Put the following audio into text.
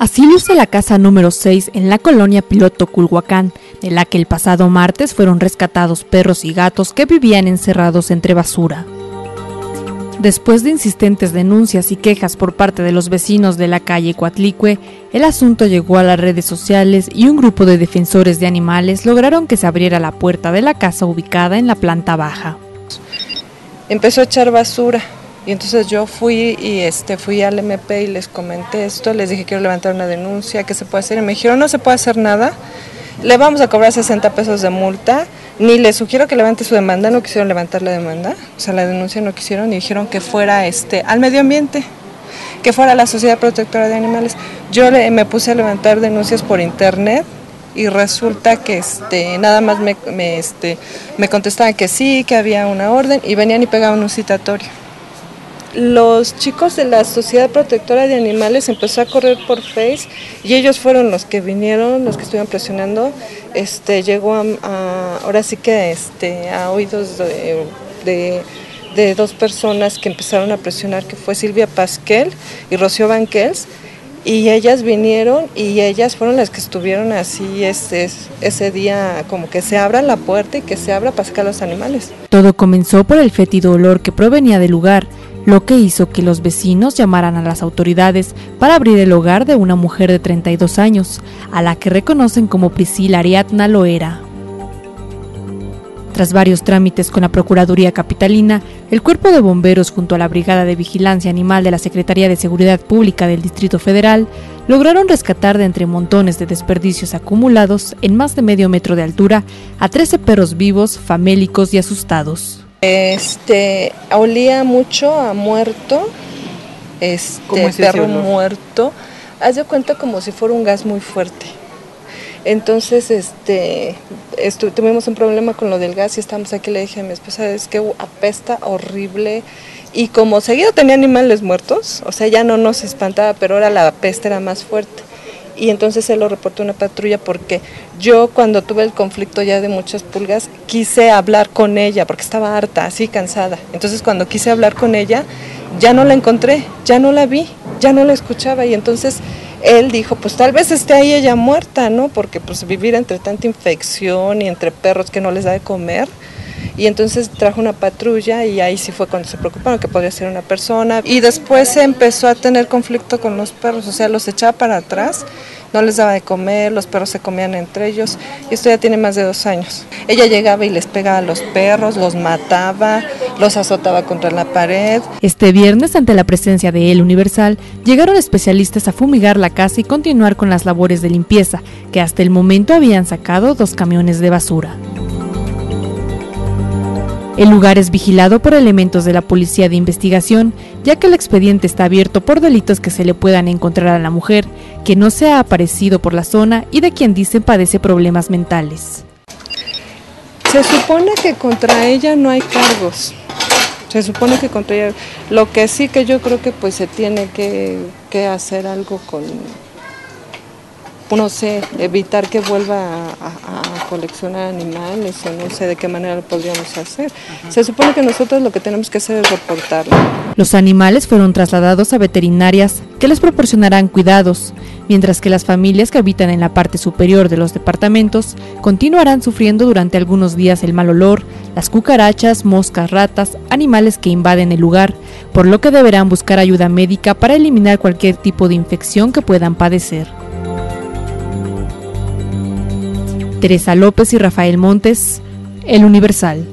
Así luce la casa número 6 en la colonia Piloto Culhuacán, de la que el pasado martes fueron rescatados perros y gatos que vivían encerrados entre basura. Después de insistentes denuncias y quejas por parte de los vecinos de la calle Coatlicue, el asunto llegó a las redes sociales y un grupo de defensores de animales lograron que se abriera la puerta de la casa ubicada en la planta baja. Empezó a echar basura, y entonces yo fui y este fui al MP y les comenté esto, les dije quiero levantar una denuncia, ¿qué se puede hacer? Y me dijeron no se puede hacer nada, le vamos a cobrar 60 pesos de multa, ni les sugiero que levante su demanda, no quisieron levantar la demanda, o sea la denuncia no quisieron y dijeron que fuera este al medio ambiente, que fuera la Sociedad Protectora de Animales. Yo me puse a levantar denuncias por internet y resulta que este nada más me, me, este, me contestaban que sí, que había una orden y venían y pegaban un citatorio los chicos de la Sociedad Protectora de Animales empezó a correr por Face y ellos fueron los que vinieron, los que estuvieron presionando. Este, llegó a, ahora sí que este, a oídos de, dos personas que empezaron a presionar, que fue Silvia Pasquel y Rocío Banquels, y ellas vinieron y ellas fueron las que estuvieron así ese, ese día, como que se abra la puerta y que se abra para sacar los animales. Todo comenzó por el fétido olor que provenía del lugar lo que hizo que los vecinos llamaran a las autoridades para abrir el hogar de una mujer de 32 años, a la que reconocen como Priscila Ariadna Loera. Tras varios trámites con la Procuraduría Capitalina, el Cuerpo de Bomberos junto a la Brigada de Vigilancia Animal de la Secretaría de Seguridad Pública del Distrito Federal lograron rescatar de entre montones de desperdicios acumulados en más de medio metro de altura a 13 perros vivos, famélicos y asustados. Este, olía mucho a muerto, este perro muerto. Haz de cuenta como si fuera un gas muy fuerte. Entonces, este, tuvimos un problema con lo del gas y estamos aquí. Le dije a mi esposa, es que apesta horrible. Y como seguido tenía animales muertos, o sea, ya no nos espantaba, pero ahora la peste era más fuerte y entonces él lo reportó a una patrulla porque yo cuando tuve el conflicto ya de muchas pulgas quise hablar con ella porque estaba harta, así cansada. Entonces cuando quise hablar con ella ya no la encontré, ya no la vi, ya no la escuchaba y entonces él dijo, pues tal vez esté ahí ella muerta, ¿no? Porque pues vivir entre tanta infección y entre perros que no les da de comer, y entonces trajo una patrulla y ahí sí fue cuando se preocuparon que podría ser una persona y después se empezó a tener conflicto con los perros, o sea, los echaba para atrás, no les daba de comer, los perros se comían entre ellos y esto ya tiene más de dos años. Ella llegaba y les pegaba a los perros, los mataba, los azotaba contra la pared. Este viernes, ante la presencia de El Universal, llegaron especialistas a fumigar la casa y continuar con las labores de limpieza, que hasta el momento habían sacado dos camiones de basura. El lugar es vigilado por elementos de la Policía de Investigación, ya que el expediente está abierto por delitos que se le puedan encontrar a la mujer, que no se ha aparecido por la zona y de quien dicen padece problemas mentales. Se supone que contra ella no hay cargos. Se supone que contra ella. Lo que sí que yo creo que pues se tiene que, que hacer algo con, no sé, evitar que vuelva a, coleccionar animales o no sé de qué manera lo podríamos hacer. Se supone que nosotros lo que tenemos que hacer es reportarlo. Los animales fueron trasladados a veterinarias que les proporcionarán cuidados, mientras que las familias que habitan en la parte superior de los departamentos continuarán sufriendo durante algunos días el mal olor, las cucarachas, moscas, ratas, animales que invaden el lugar, por lo que deberán buscar ayuda médica para eliminar cualquier tipo de infección que puedan padecer. Teresa López y Rafael Montes, El Universal.